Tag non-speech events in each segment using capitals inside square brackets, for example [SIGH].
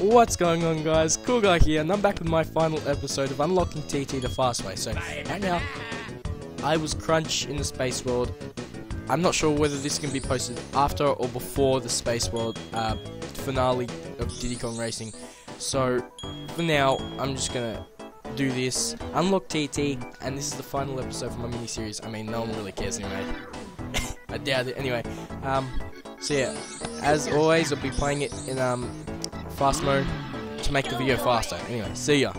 What's going on guys? Cool Guy here and I'm back with my final episode of Unlocking TT the Fast Way. So right now, I was Krunch in the Space World. I'm not sure whether this can be posted after or before the Space World uh, finale of Diddy Kong Racing. So for now, I'm just gonna do this, unlock TT, and this is the final episode for my mini series. I mean, no one really cares anyway. [LAUGHS] I doubt it. Anyway, um, so yeah, as always, I'll be playing it in um, fast mode to make the video faster. Anyway, see ya.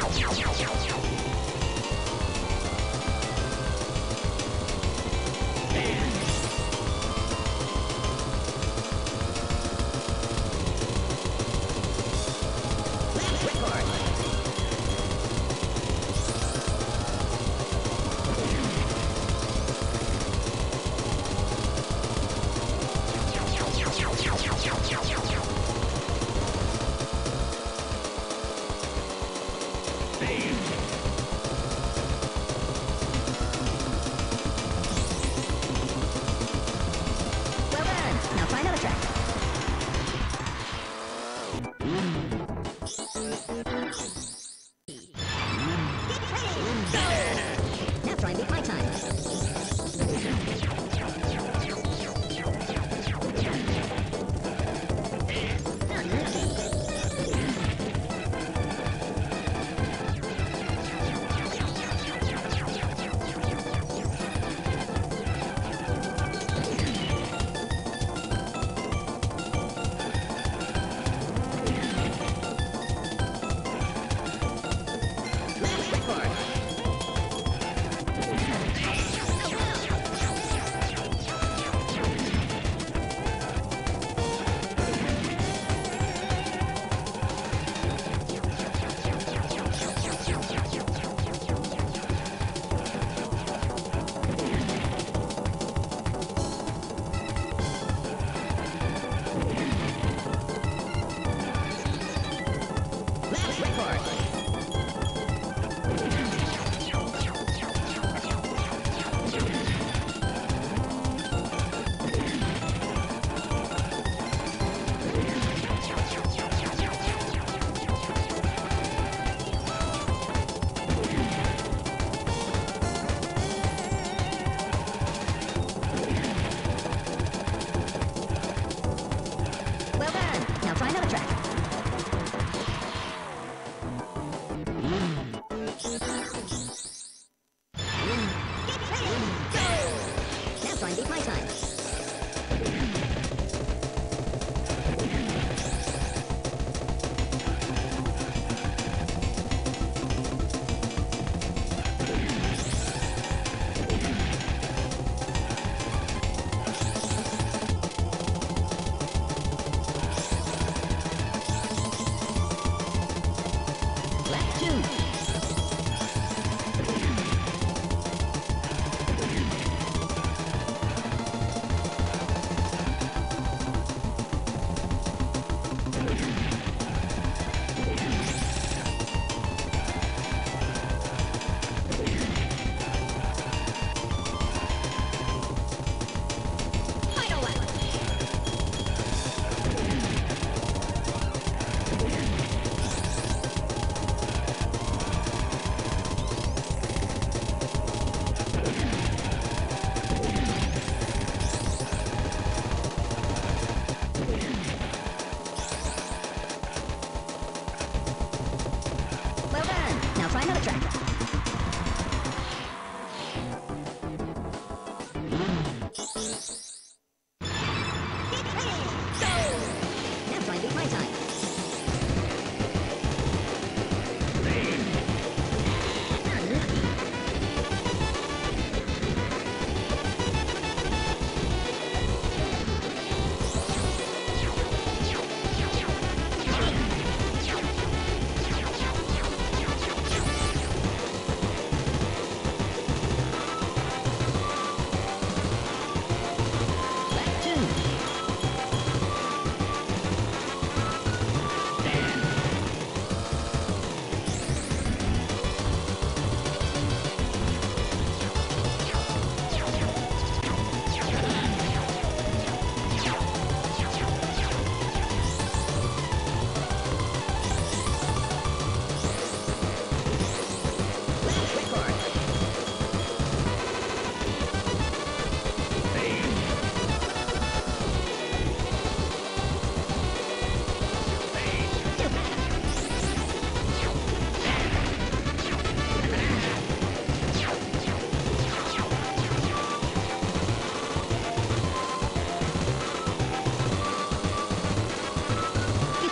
Well Lap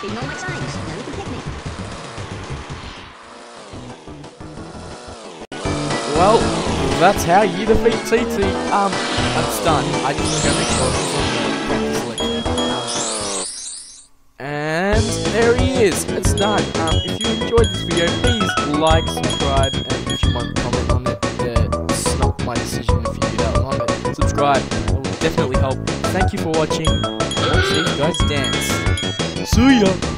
My signs. Now you can pick me. Well, that's how you defeat TT. Um, that's done. I just go make sure he's on the practice list. Um, and there he is. It's done. Um, if you enjoyed this video, please like, subscribe, and if you want to comment on it, uh, it's not my decision if you do that or not, subscribe. It will definitely help. Thank you for watching. See you guys dance. See ya.